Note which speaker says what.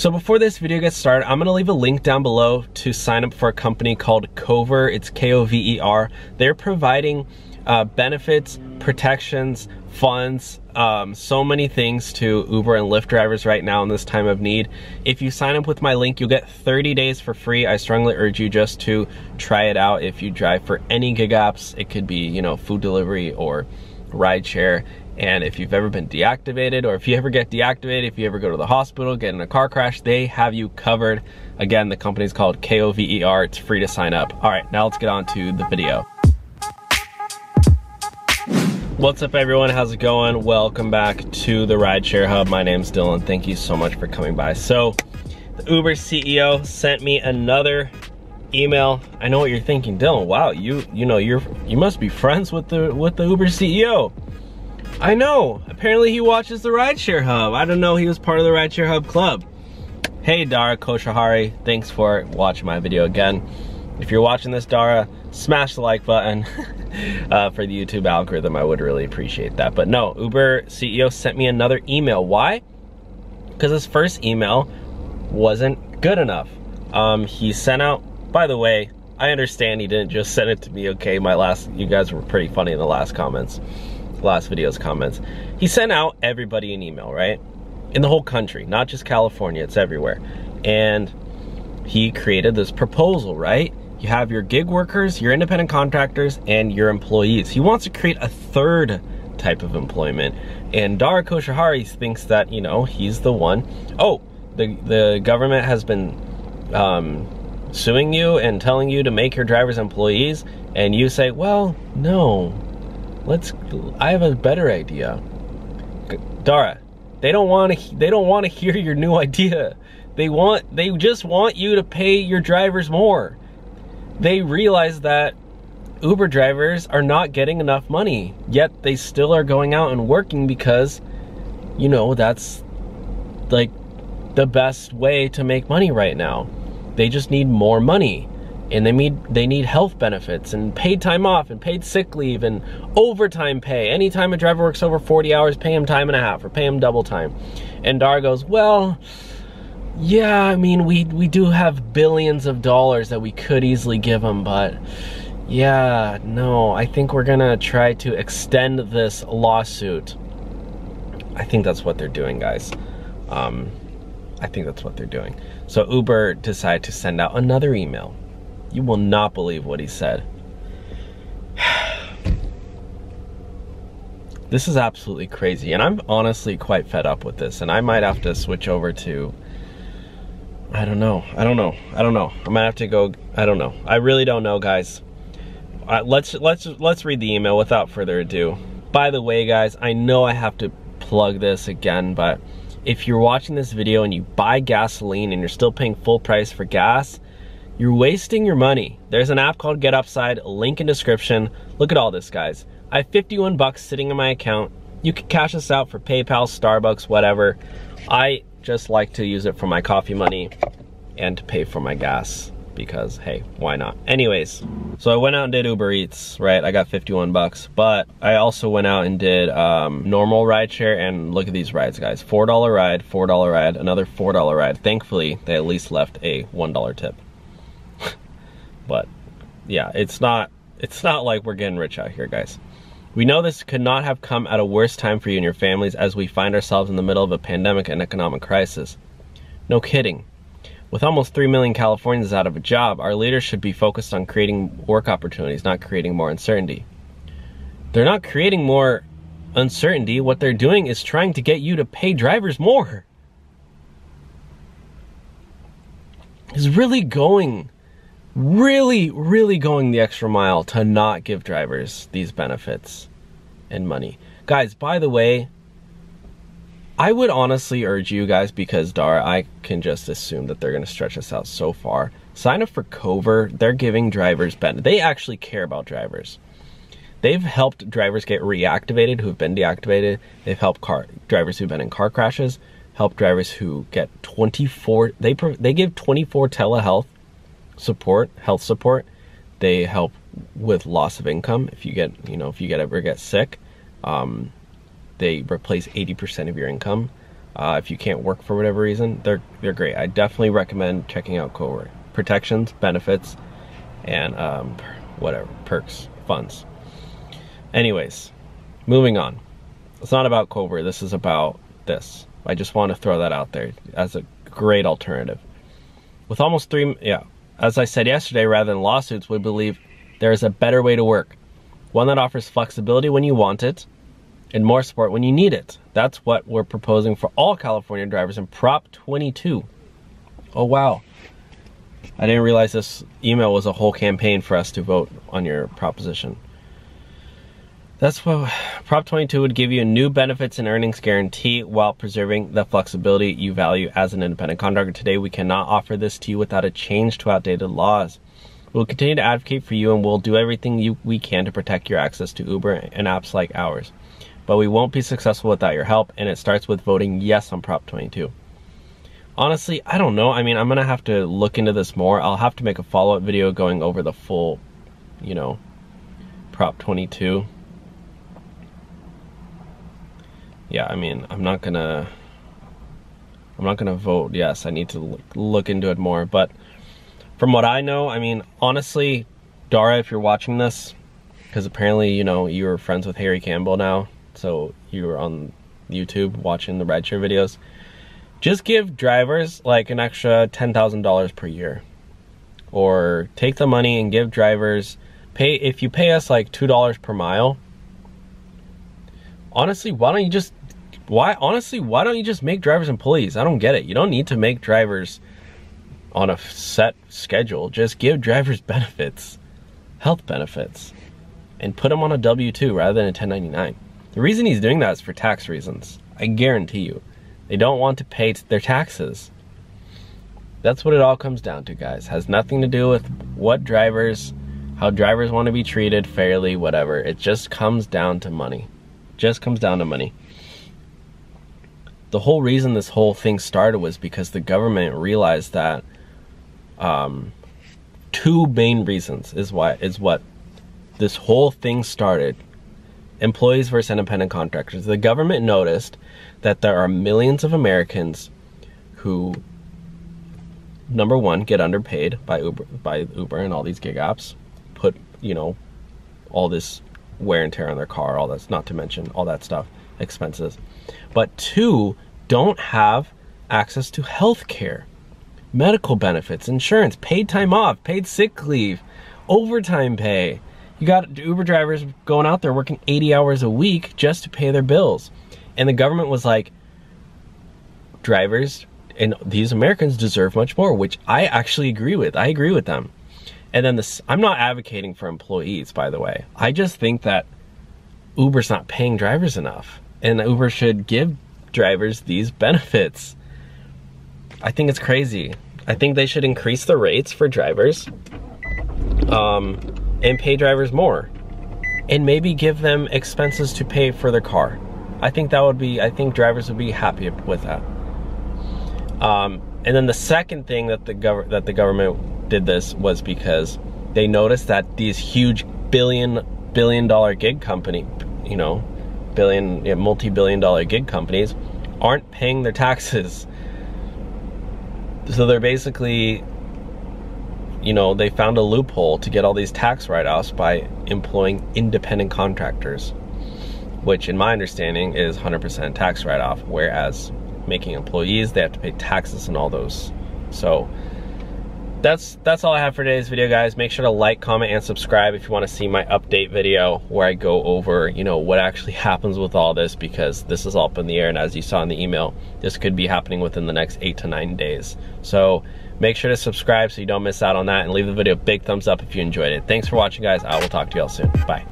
Speaker 1: So before this video gets started, I'm gonna leave a link down below to sign up for a company called Kover, It's K-O-V-E-R. They're providing uh, benefits, protections, funds, um, so many things to Uber and Lyft drivers right now in this time of need. If you sign up with my link, you'll get 30 days for free. I strongly urge you just to try it out if you drive for any gig apps. It could be, you know, food delivery or rideshare. And if you've ever been deactivated or if you ever get deactivated, if you ever go to the hospital, get in a car crash, they have you covered. Again, the company's called KOVER. It's free to sign up. All right, now let's get on to the video. What's up everyone, how's it going? Welcome back to the Rideshare Hub. My name's Dylan, thank you so much for coming by. So, the Uber CEO sent me another email. I know what you're thinking, Dylan, wow, you you know, you're you must be friends with the with the Uber CEO. I know, apparently he watches the Rideshare Hub. I don't know he was part of the Rideshare Hub club. Hey Dara Khosrowshahi, thanks for watching my video again. If you're watching this, Dara, smash the like button uh, for the YouTube algorithm. I would really appreciate that. But no, Uber CEO sent me another email. Why? Because his first email wasn't good enough. Um, he sent out, by the way, I understand he didn't just send it to me, okay? My last, you guys were pretty funny in the last comments, last video's comments. He sent out everybody an email, right? In the whole country, not just California, it's everywhere. And he created this proposal, right? You have your gig workers, your independent contractors, and your employees. He wants to create a third type of employment. And Dara Khosrowshahi thinks that, you know, he's the one. Oh, the, the government has been um, suing you and telling you to make your drivers employees. And you say, well, no, let's, I have a better idea. Dara, they don't want to, they don't want to hear your new idea. They want, they just want you to pay your drivers more they realize that Uber drivers are not getting enough money, yet they still are going out and working because, you know, that's like the best way to make money right now. They just need more money and they need they need health benefits and paid time off and paid sick leave and overtime pay. Anytime a driver works over 40 hours, pay him time and a half or pay him double time. And Dar goes, well, yeah, I mean, we, we do have billions of dollars that we could easily give them, but yeah, no, I think we're gonna try to extend this lawsuit. I think that's what they're doing, guys. Um, I think that's what they're doing. So Uber decided to send out another email. You will not believe what he said. this is absolutely crazy, and I'm honestly quite fed up with this, and I might have to switch over to I don't know. I don't know. I don't know. I might have to go. I don't know. I really don't know, guys. Uh, let's let's let's read the email without further ado. By the way, guys, I know I have to plug this again, but if you're watching this video and you buy gasoline and you're still paying full price for gas, you're wasting your money. There's an app called Get Upside, link in description. Look at all this, guys. I have 51 bucks sitting in my account. You can cash this out for PayPal, Starbucks, whatever. I just like to use it for my coffee money and to pay for my gas because hey, why not? Anyways, so I went out and did Uber Eats, right? I got 51 bucks, but I also went out and did um, normal ride share and look at these rides, guys. $4 ride, $4 ride, another $4 ride. Thankfully, they at least left a $1 tip. But yeah, it's not, it's not like we're getting rich out here, guys. We know this could not have come at a worse time for you and your families as we find ourselves in the middle of a pandemic and economic crisis. No kidding. With almost 3 million Californians out of a job, our leaders should be focused on creating work opportunities, not creating more uncertainty. They're not creating more uncertainty. What they're doing is trying to get you to pay drivers more. Is really going really, really going the extra mile to not give drivers these benefits and money. Guys, by the way, I would honestly urge you guys, because Dara, I can just assume that they're going to stretch us out so far. Sign up for Kover. They're giving drivers benefits. They actually care about drivers. They've helped drivers get reactivated who've been deactivated. They've helped car drivers who've been in car crashes. Help drivers who get 24. They they give 24 telehealth support, health support. They help with loss of income if you get, you know, if you get ever get sick. Um, they replace 80% of your income. Uh, if you can't work for whatever reason, they're they're great. I definitely recommend checking out Kover. Protections, benefits, and um, whatever perks, funds. Anyways, moving on. It's not about Kover. This is about this. I just want to throw that out there as a great alternative. With almost three, yeah, as I said yesterday, rather than lawsuits, we believe there is a better way to work. One that offers flexibility when you want it and more support when you need it. That's what we're proposing for all California drivers in Prop 22. Oh, wow. I didn't realize this email was a whole campaign for us to vote on your proposition. That's what Prop 22 would give you new benefits and earnings guarantee while preserving the flexibility you value as an independent contractor. Today, we cannot offer this to you without a change to outdated laws. We'll continue to advocate for you and we'll do everything you, we can to protect your access to Uber and apps like ours. But we won't be successful without your help, and it starts with voting yes on Prop 22. Honestly, I don't know. I mean, I'm going to have to look into this more. I'll have to make a follow up video going over the full, you know, Prop 22 yeah, I mean, I'm not gonna, I'm not gonna vote yes. I need to look, into it more. But from what I know, I mean, honestly, Dara, if you're watching this, because apparently, you know, you're friends with Harry Campbell now, so you're on YouTube watching the rideshare videos. Just give drivers like an extra $10,000 per year. Or take the money and give drivers, pay, if you pay us like $2 per mile, honestly, why don't you just why honestly why don't you just make drivers and employees? I don't get it. You don't need to make drivers on a set schedule. Just give drivers benefits health benefits and put them on a w2 rather than a 1099 the reason he's doing that is for tax reasons. I guarantee you. They don't want to pay their taxes. That's what it all comes down to guys. Has nothing to do with what drivers how drivers want to be treated fairly whatever. It just comes down to money. Just comes down to money the whole reason this whole thing started was because the government realized that um, two main reasons is why is what this whole thing started. Employees versus independent contractors. The government noticed that there are millions of Americans who number one get underpaid by Uber by Uber and all these gig apps, put, you know, all this wear and tear on their car, all that's not to mention all that stuff, expenses but two, don't have access to health care, medical benefits, insurance, paid time off, paid sick leave, overtime pay. You got Uber drivers going out there working 80 hours a week just to pay their bills. And the government was like, drivers and these Americans deserve much more, which I actually agree with. I agree with them. And then this, I'm not advocating for employees, by the way. I just think that Uber's not paying drivers enough and Uber should give drivers these benefits. I think it's crazy. I think they should increase the rates for drivers um, and pay drivers more and maybe give them expenses to pay for their car. I think that would be, I think drivers would be happy with that. Um, and then the second thing that the, gov- that the government did this was because they noticed that these huge billion, billion dollar gig company, you know, billion, you know, multi-billion dollar gig companies aren't paying their taxes. So they're basically, you know, they found a loophole to get all these tax write-offs by employing independent contractors, which in my understanding is 100% tax write-off, whereas making employees, they have to pay taxes and all those. So that's that's all I have for today's video, guys. Make sure to like, comment, and subscribe if you want to see my update video where I go over, you know, what actually happens with all this because this is all up in the air. And as you saw in the email, this could be happening within the next eight to nine days. So make sure to subscribe so you don't miss out on that and leave the video a big thumbs up if you enjoyed it. Thanks for watching, guys. I will talk to you all soon. Bye.